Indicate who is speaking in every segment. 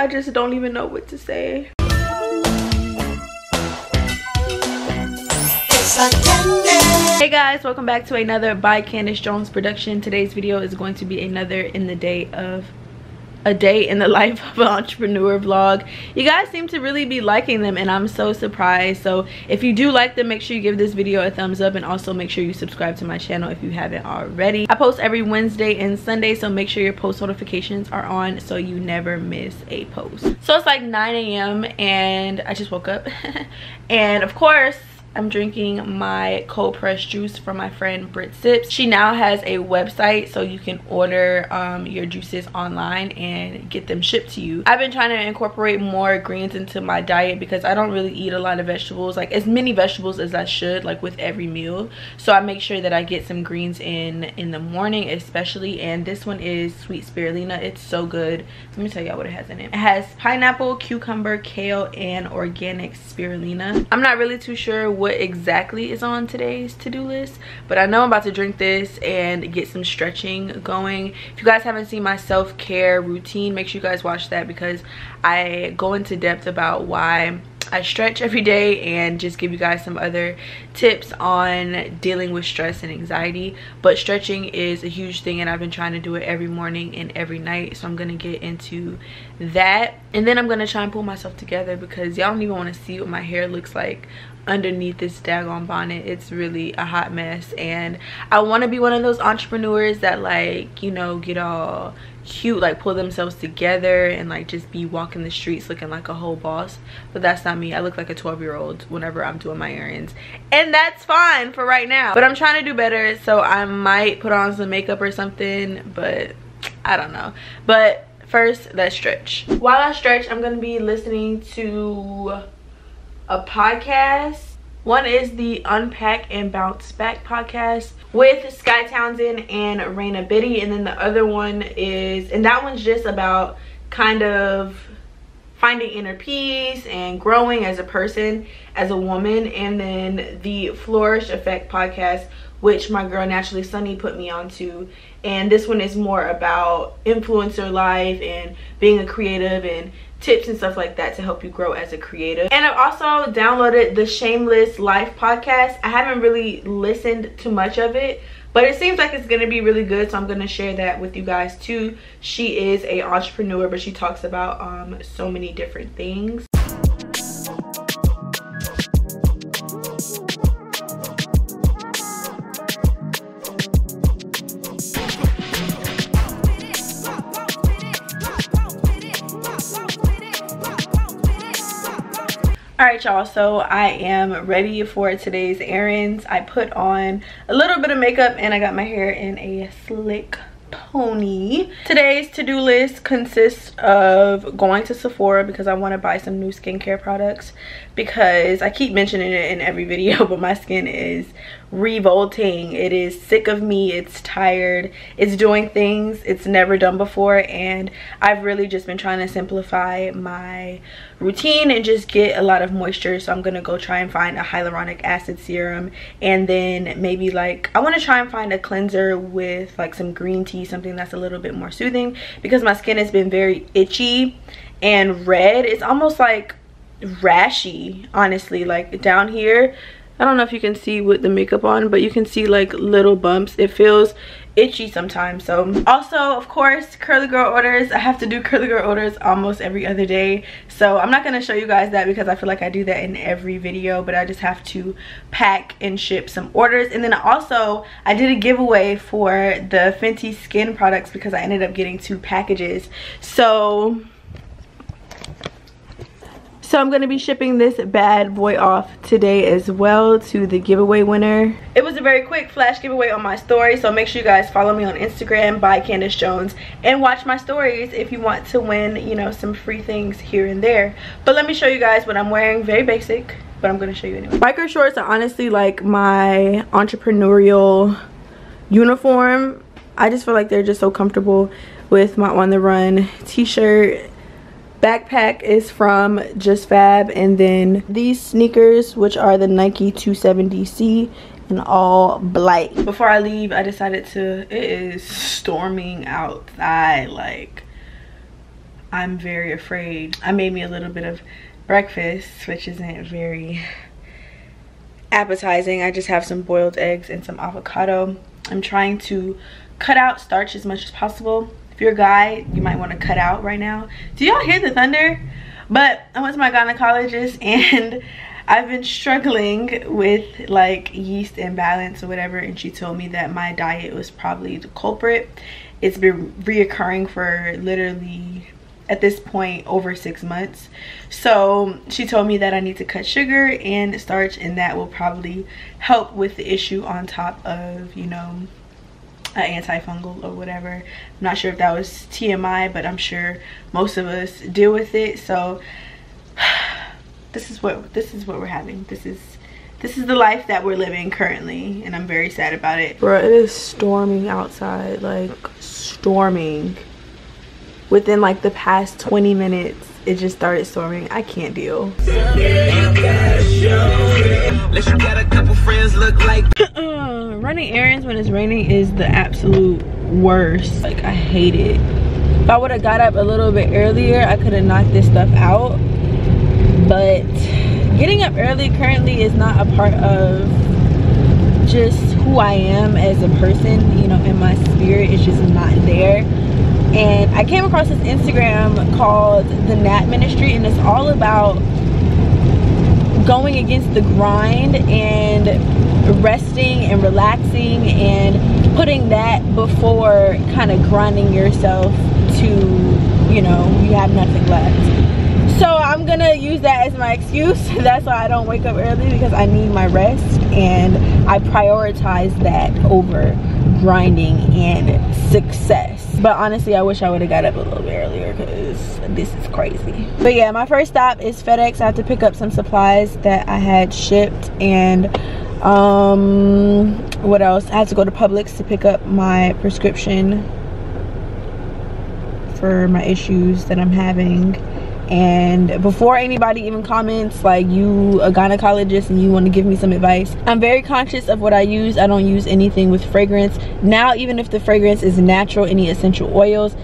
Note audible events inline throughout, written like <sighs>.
Speaker 1: I just don't even know what to say. Hey guys, welcome back to another by Candice Jones production. Today's video is going to be another in the day of a day in the <laughs> life of an entrepreneur vlog. You guys seem to really be liking them and i'm so surprised. So if you do like them make sure you give this video a thumbs up and also make sure you subscribe to my channel if you haven't already. I post every wednesday and sunday so make sure your post notifications are on so you never miss a post. So it's like 9 a.m and i just woke up. <laughs> And of course I'm drinking my cold pressed juice from my friend Brit Sips. She now has a website so you can order um, your juices online and get them shipped to you. I've been trying to incorporate more greens into my diet because I don't really eat a lot of vegetables, like as many vegetables as I should, like with every meal. So I make sure that I get some greens in in the morning especially. And this one is sweet spirulina. It's so good. Let me tell y'all what it has in it. It has pineapple, cucumber, kale, and organic spirulina. I'm not really too sure what exactly is on today's to-do list but i know i'm about to drink this and get some stretching going if you guys haven't seen my self-care routine make sure you guys watch that because i go into depth about why I stretch every day and just give you guys some other tips on dealing with stress and anxiety. But stretching is a huge thing and I've been trying to do it every morning and every night. So I'm going to get into that. And then I'm going to try and pull myself together because y'all don't even want to see what my hair looks like underneath this daggone bonnet it's really a hot mess. And i want to be one of those entrepreneurs that like you know get all cute like pull themselves together and like just be walking the streets looking like a whole boss. But that's not me. I look like a 12 year old whenever i'm doing my errands. And that's fine for right now. But i'm trying to do better so i might put on some makeup or something but i don't know. But first let's stretch. While i stretch i'm gonna be listening to a podcast. One is the Unpack and Bounce Back podcast with Skye Townsend and Raina Biddy. And then the other one is, and that one's just about kind of finding inner peace and growing as a person, as a woman. And then the Flourish Effect podcast, which my girl Naturally Sunny put me onto. And this one is more about influencer life and being a creative and tips and stuff like that to help you grow as a creative and i've also downloaded the shameless life podcast. I haven't really listened to much of it but it seems like it's going to be really good so i'm going to share that with you guys too. She is a entrepreneur but she talks about um so many different things all right y'all so i am ready for today's errands. I put on a little bit of makeup and i got my hair in a slick pony. Today's to-do list consists of going to sephora because i want to buy some new skincare products because i keep mentioning it in every <laughs> video but my skin is revolting. It is sick of me. It's tired. It's doing things it's never done before and i've really just been trying to simplify my routine and just get a lot of moisture. So i'm gonna go try and find a hyaluronic acid serum and then maybe like i want to try and find a cleanser with like some green tea something that's a little bit more soothing because my skin has been very itchy and red. It's almost like rashy honestly like down here I don't know if you can see with the makeup on, but you can see like little bumps. It feels itchy sometimes. So also, of course, curly girl orders. I have to do curly girl orders almost every other day. So I'm not going to show you guys that because I feel like I do that in every video. But I just have to pack and ship some orders. And then also, I did a giveaway for the Fenty skin products because I ended up getting two packages. So so I'm going to be shipping this bad boy off today as well to the giveaway winner. It was a very quick flash giveaway on my story. So make sure you guys follow me on Instagram by Candice Jones. And watch my stories if you want to win, you know, some free things here and there. But let me show you guys what I'm wearing. Very basic, but I'm going to show you anyway. Biker shorts are honestly like my entrepreneurial uniform. I just feel like they're just so comfortable with my on the run t-shirt backpack is from Just Fab and then these sneakers which are the Nike 270C in all black. Before I leave I decided to it is storming outside like I'm very afraid. I made me a little bit of breakfast, which isn't very appetizing. I just have some boiled eggs and some avocado. I'm trying to cut out starch as much as possible. If you're a guy, you might want to cut out right now. Do y'all hear the thunder? But I went to my gynecologist <laughs> and I've been struggling with like yeast imbalance or whatever and she told me that my diet was probably the culprit. It's been reoccurring for literally at this point over six months so she told me that i need to cut sugar and starch and that will probably help with the issue on top of you know an antifungal or whatever. I'm not sure if that was tmi but i'm sure most of us deal with it. So <sighs> this is what this is what we're having. This is this is the life that we're living currently and i'm very sad about it. Bro it is storming outside like storming. Within like the past 20 minutes it just started storming. I can't deal running errands when it's raining is the absolute worst. Like i hate it. If i would have got up a little bit earlier i could have knocked this stuff out. But getting up early currently is not a part of just who i am as a person you know in my spirit. It's just not there. And I came across this Instagram called the Nap Ministry and it's all about going against the grind and resting and relaxing and putting that before kind of grinding yourself to you know you have nothing left use that as my excuse. <laughs> That's why i don't wake up early because i need my rest and i prioritize that over grinding and success. But honestly i wish i would have got up a little bit earlier because this is crazy. But yeah my first stop is fedex. I have to pick up some supplies that i had shipped and um what else? I have to go to publix to pick up my prescription for my issues that i'm having and before anybody even comments like you a gynecologist and you want to give me some advice i'm very conscious of what i use. I don't use anything with fragrance. Now even if the fragrance is natural any essential oils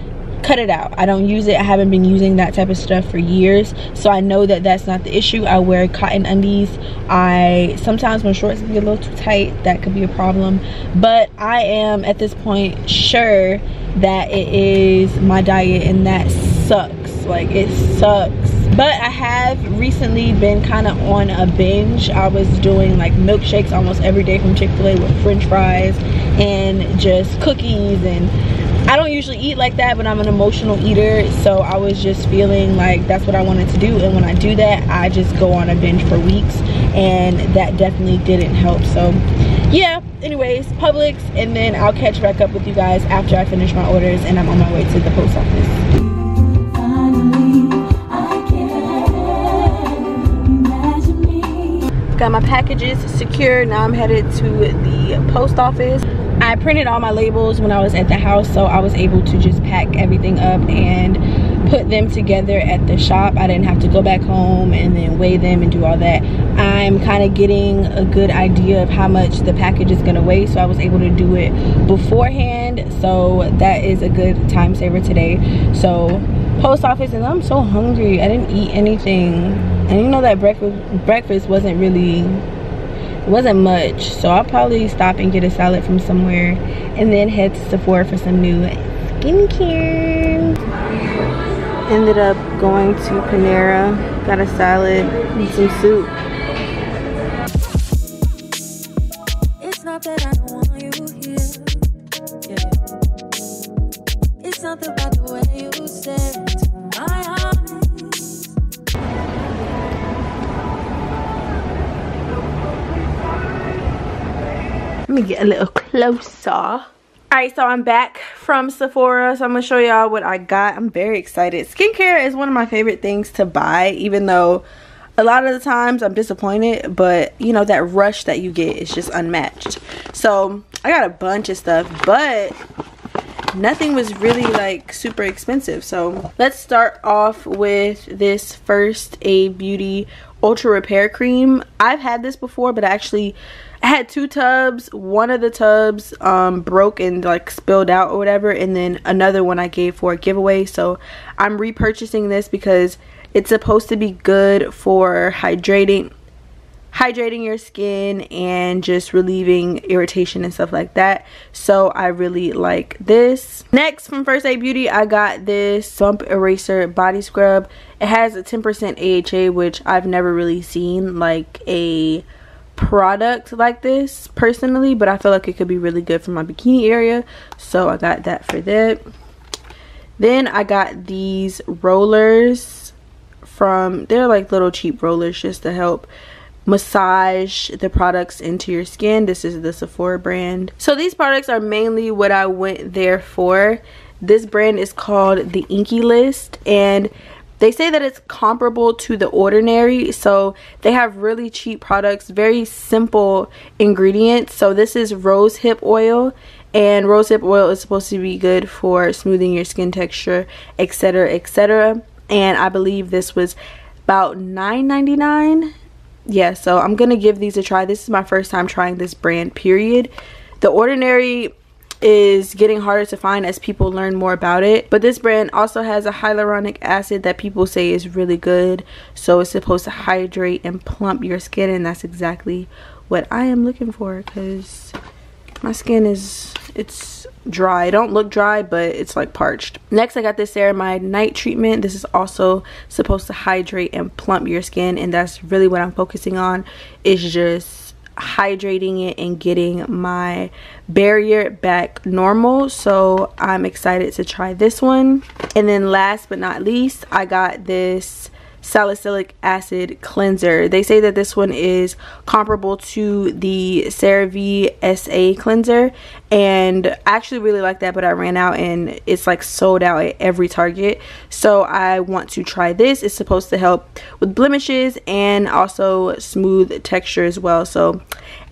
Speaker 1: cut it out. I don't use it. I haven't been using that type of stuff for years so i know that that's not the issue. I wear cotton undies. I sometimes when shorts get a little too tight. That could be a problem. But i am at this point sure that it is my diet and that sucks like it sucks but i have recently been kind of on a binge i was doing like milkshakes almost every day from chick-fil-a with french fries and just cookies and I don't usually eat like that, but I'm an emotional eater. So I was just feeling like that's what I wanted to do. And when I do that, I just go on a binge for weeks. And that definitely didn't help. So yeah, anyways, Publix. And then I'll catch back up with you guys after I finish my orders and I'm on my way to the post office. Got my packages secured now i'm headed to the post office. I printed all my labels when i was at the house so i was able to just pack everything up and put them together at the shop. I didn't have to go back home and then weigh them and do all that. I'm kind of getting a good idea of how much the package is going to weigh so i was able to do it beforehand. So that is a good time saver today. So post office and i'm so hungry. I didn't eat anything and you know that breakfast breakfast wasn't really wasn't much. So i'll probably stop and get a salad from somewhere and then head to sephora for some new skincare. Ended up going to panera got a salad and some soup me get a little closer. All right so i'm back from sephora so i'm gonna show y'all what i got. I'm very excited. Skincare is one of my favorite things to buy even though a lot of the times i'm disappointed but you know that rush that you get is just unmatched. So i got a bunch of stuff but nothing was really like super expensive. So let's start off with this first aid beauty ultra repair cream. I've had this before but I actually I had two tubs. One of the tubs um, broke and like spilled out or whatever. And then another one I gave for a giveaway. So I'm repurchasing this because it's supposed to be good for hydrating hydrating your skin and just relieving irritation and stuff like that so i really like this next from first aid beauty i got this bump eraser body scrub it has a 10% aha which i've never really seen like a product like this personally but i feel like it could be really good for my bikini area. So i got that for that. Then i got these rollers from they're like little cheap rollers just to help massage the products into your skin. This is the sephora brand. So these products are mainly what i went there for. This brand is called the INKEY List and they say that it's comparable to the ordinary so they have really cheap products very simple ingredients. So this is rose hip oil and rose hip oil is supposed to be good for smoothing your skin texture etc etc and i believe this was about $9.99 yeah so i'm gonna give these a try. This is my first time trying this brand period. The ordinary is getting harder to find as people learn more about it. But this brand also has a hyaluronic acid that people say is really good. So it's supposed to hydrate and plump your skin and that's exactly what i am looking for because my skin is it's dry. Don't look dry but it's like parched. Next i got this ceramide night treatment. This is also supposed to hydrate and plump your skin and that's really what i'm focusing on. Is just hydrating it and getting my barrier back normal. So i'm excited to try this one. And then last but not least i got this salicylic acid cleanser. They say that this one is comparable to the CeraVe SA cleanser and I actually really like that but I ran out and it's like sold out at every Target. So I want to try this. It's supposed to help with blemishes and also smooth texture as well. So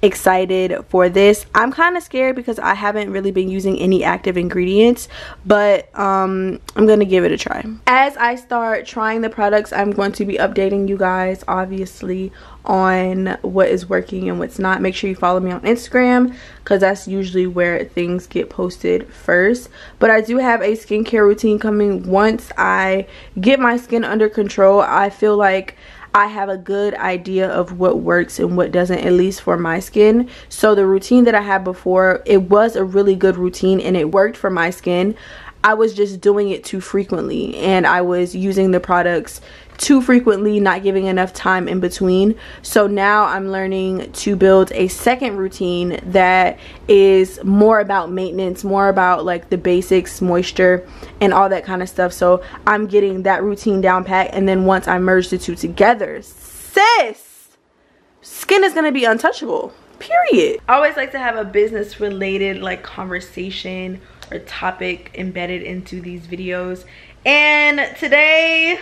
Speaker 1: excited for this. I'm kind of scared because i haven't really been using any active ingredients but um i'm gonna give it a try. As i start trying the products i'm going to be updating you guys obviously on what is working and what's not. Make sure you follow me on instagram because that's usually where things get posted first. But i do have a skincare routine coming. Once i get my skin under control i feel like I have a good idea of what works and what doesn't at least for my skin. So the routine that I had before it was a really good routine and it worked for my skin. I was just doing it too frequently and I was using the products too frequently not giving enough time in between. So now i'm learning to build a second routine that is more about maintenance more about like the basics moisture and all that kind of stuff. So i'm getting that routine down pat and then once i merge the two together sis skin is gonna be untouchable period. I always like to have a business related like conversation or topic embedded into these videos. And today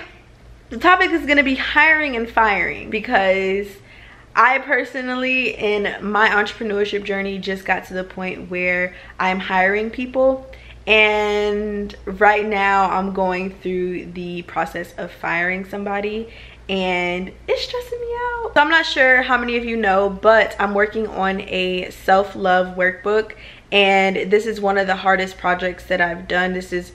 Speaker 1: the topic is going to be hiring and firing because I personally in my entrepreneurship journey just got to the point where I'm hiring people and right now I'm going through the process of firing somebody and it's stressing me out. So I'm not sure how many of you know but I'm working on a self-love workbook and this is one of the hardest projects that I've done. This is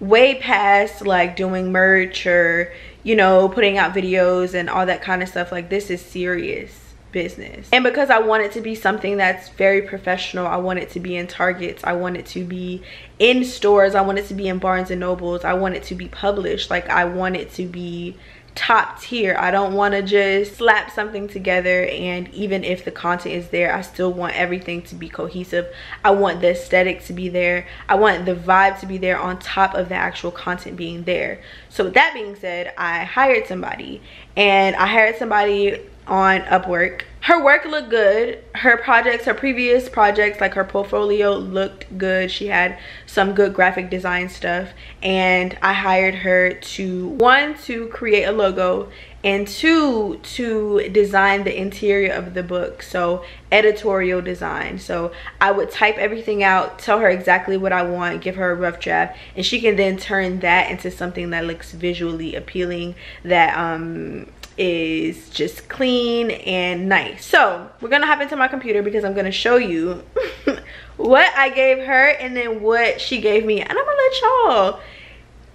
Speaker 1: way past like doing merch or you know putting out videos and all that kind of stuff like this is serious business. And because i want it to be something that's very professional i want it to be in targets i want it to be in stores i want it to be in barnes and nobles i want it to be published like i want it to be top tier. I don't want to just slap something together and even if the content is there i still want everything to be cohesive. I want the aesthetic to be there. I want the vibe to be there on top of the actual content being there. So with that being said i hired somebody and i hired somebody on upwork. Her work looked good. Her projects her previous projects like her portfolio looked good. She had some good graphic design stuff. And i hired her to one to create a logo and two to design the interior of the book. So editorial design. So i would type everything out tell her exactly what i want give her a rough draft and she can then turn that into something that looks visually appealing that um is just clean and nice. So we're gonna hop into my computer because I'm gonna show you <laughs> what I gave her and then what she gave me. And I'm gonna let y'all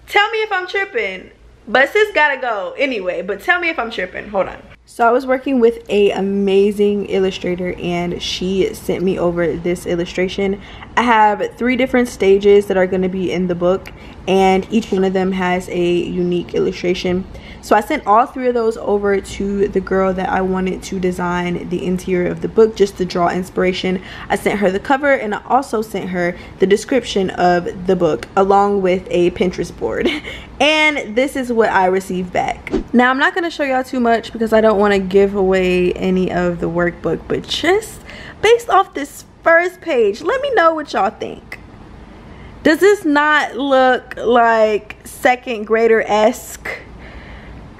Speaker 1: tell me if I'm tripping. But sis gotta go anyway, but tell me if I'm tripping. Hold on. So I was working with a amazing illustrator and she sent me over this illustration. I have three different stages that are going to be in the book and each one of them has a unique illustration. So I sent all three of those over to the girl that I wanted to design the interior of the book just to draw inspiration. I sent her the cover and I also sent her the description of the book along with a Pinterest board. <laughs> And this is what I received back. Now I'm not going to show y'all too much because I don't want to give away any of the workbook but just based off this first page let me know what y'all think does this not look like second grader-esque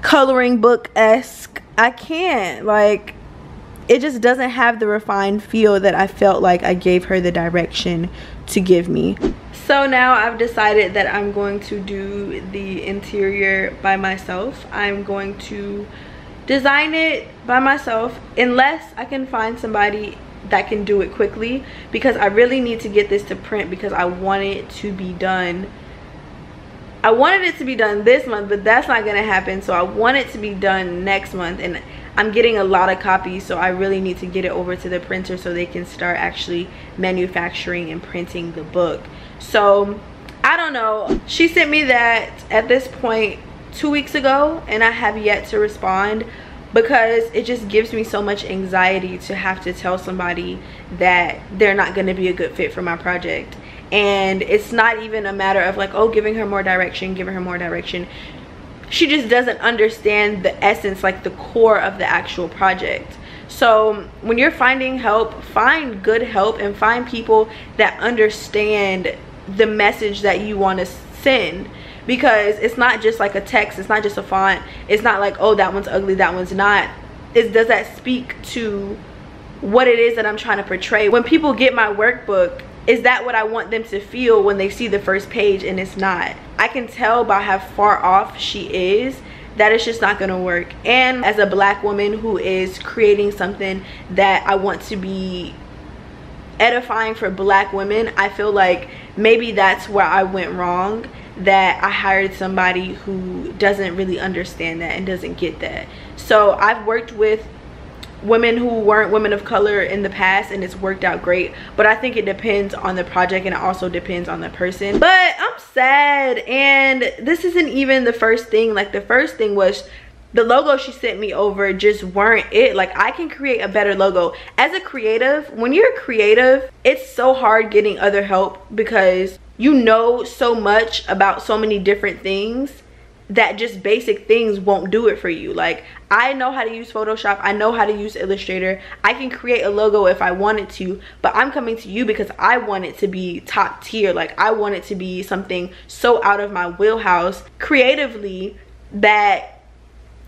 Speaker 1: coloring book-esque? I can't like it just doesn't have the refined feel that i felt like i gave her the direction to give me. So now i've decided that i'm going to do the interior by myself. I'm going to design it by myself unless i can find somebody that can do it quickly because I really need to get this to print because I want it to be done. I wanted it to be done this month but that's not gonna happen so I want it to be done next month and I'm getting a lot of copies so I really need to get it over to the printer so they can start actually manufacturing and printing the book. So I don't know. She sent me that at this point two weeks ago and I have yet to respond because it just gives me so much anxiety to have to tell somebody that they're not going to be a good fit for my project. And it's not even a matter of like oh giving her more direction giving her more direction. She just doesn't understand the essence like the core of the actual project. So when you're finding help find good help and find people that understand the message that you want to send because it's not just like a text it's not just a font it's not like oh that one's ugly that one's not. Does that speak to what it is that i'm trying to portray? When people get my workbook is that what i want them to feel when they see the first page and it's not? I can tell by how far off she is that it's just not gonna work. And as a black woman who is creating something that i want to be edifying for black women i feel like maybe that's where i went wrong that I hired somebody who doesn't really understand that and doesn't get that. So I've worked with women who weren't women of color in the past and it's worked out great but i think it depends on the project and it also depends on the person. But i'm sad and this isn't even the first thing. Like the first thing was the logo she sent me over just weren't it. Like i can create a better logo. As a creative when you're creative it's so hard getting other help because you know so much about so many different things that just basic things won't do it for you. Like i know how to use photoshop. I know how to use illustrator. I can create a logo if i wanted to but i'm coming to you because i want it to be top tier. Like i want it to be something so out of my wheelhouse creatively that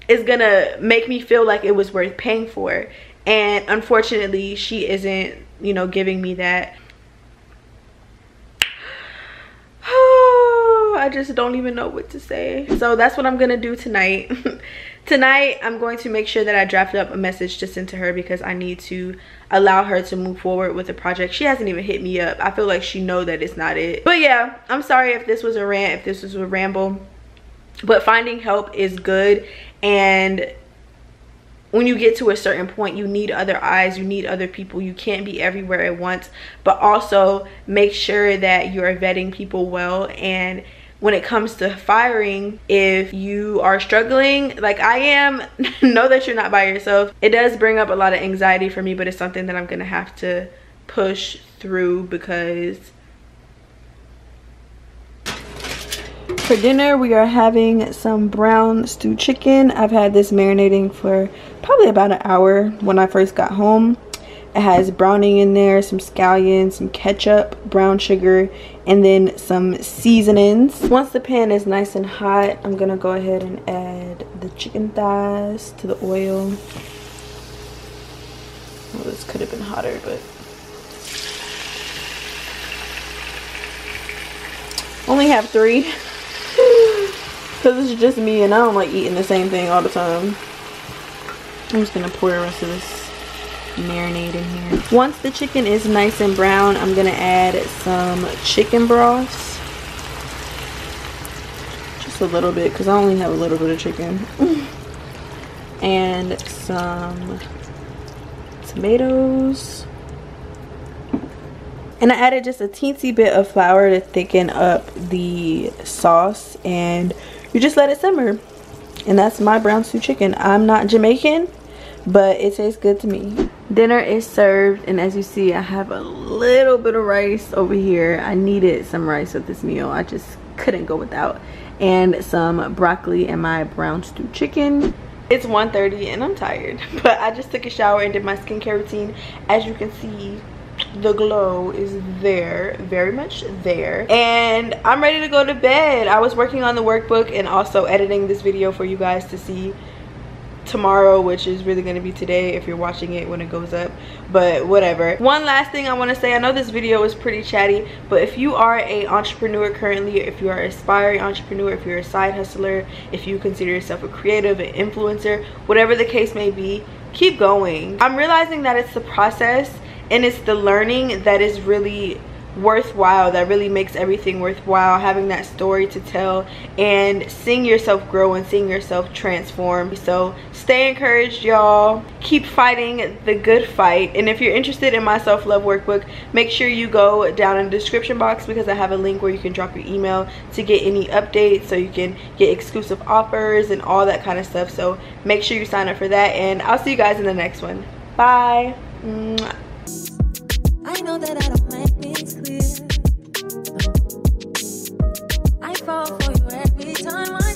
Speaker 1: is gonna make me feel like it was worth paying for. And unfortunately she isn't you know giving me that I just don't even know what to say. So that's what I'm gonna do tonight. <laughs> tonight, I'm going to make sure that I draft up a message to send to her because I need to allow her to move forward with the project. She hasn't even hit me up. I feel like she know that it's not it. But yeah, I'm sorry if this was a rant, if this was a ramble. But finding help is good and when you get to a certain point you need other eyes you need other people you can't be everywhere at once but also make sure that you're vetting people well and when it comes to firing if you are struggling like i am <laughs> know that you're not by yourself it does bring up a lot of anxiety for me but it's something that i'm gonna have to push through because For dinner, we are having some brown stewed chicken. I've had this marinating for probably about an hour when I first got home. It has browning in there, some scallions, some ketchup, brown sugar, and then some seasonings. Once the pan is nice and hot, I'm gonna go ahead and add the chicken thighs to the oil. Well, this could have been hotter, but only have three <laughs> because it's just me and I don't like eating the same thing all the time. I'm just gonna pour the rest of this marinade in here. Once the chicken is nice and brown, I'm gonna add some chicken broth. Just a little bit, because I only have a little bit of chicken. <laughs> and some tomatoes. And I added just a teensy bit of flour to thicken up the sauce. And you just let it simmer. And that's my brown stew chicken. I'm not Jamaican, but it tastes good to me. Dinner is served. And as you see, I have a little bit of rice over here. I needed some rice with this meal. I just couldn't go without. And some broccoli and my brown stew chicken. It's 1.30 and I'm tired. <laughs> But I just took a shower and did my skincare routine. As you can see, the glow is there very much there and i'm ready to go to bed i was working on the workbook and also editing this video for you guys to see tomorrow which is really going to be today if you're watching it when it goes up but whatever. One last thing i want to say i know this video is pretty chatty but if you are a entrepreneur currently if you are aspiring entrepreneur if you're a side hustler if you consider yourself a creative an influencer whatever the case may be keep going. I'm realizing that it's the process and it's the learning that is really worthwhile that really makes everything worthwhile having that story to tell and seeing yourself grow and seeing yourself transform. So stay encouraged y'all. Keep fighting the good fight. And if you're interested in my self-love workbook make sure you go down in the description box because i have a link where you can drop your email to get any updates so you can get exclusive offers and all that kind of stuff. So make sure you sign up for that and i'll see you guys in the next one. Bye fall for you every time I